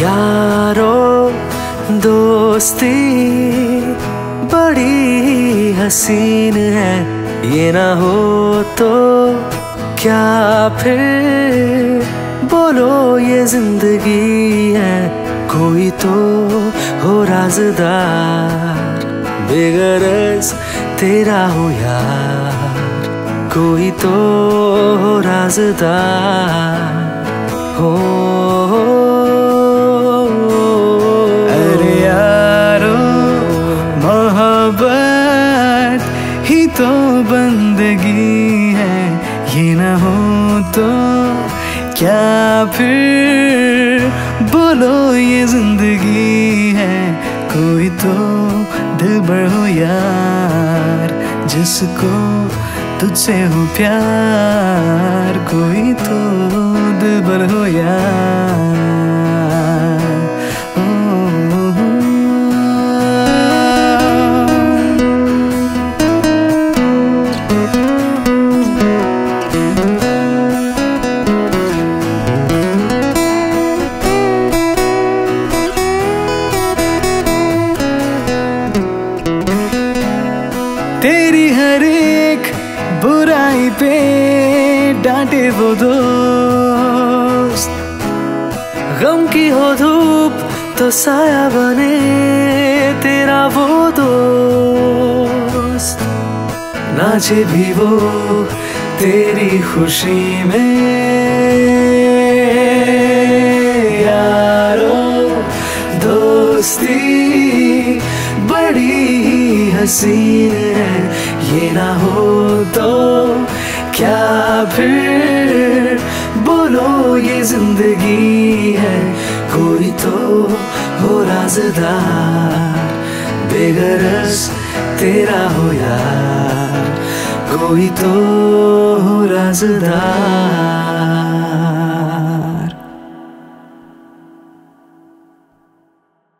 यारो दोस्ती बड़ी हसीन है, ये ना हो तो क्या फिर? बोलो ये ज़िंदगी है, कोई तो हो राजदार, बेगरज तेरा हो यार, कोई तो हो राजदार, हो ही तो बंदगी है, ये ना हो तो क्या फिर? बोलो ये ज़िंदगी है, कोई तो दिल भर हो यार, जिसको तुझसे हो प्यार, कोई तो दिल हो यार। तेरी हर एक बुराई पे डांटे वो दोस्त। गम की हो धूप तो साया बने, तेरा वो दोस्त। नाचे भी वो तेरी खुशी में। हसीन ये ना हो तो क्या फिर? बोलो ये ज़िंदगी है, कोई तो हो राजदार, बेगरज तेरा हो यार, कोई तो हो राजदार।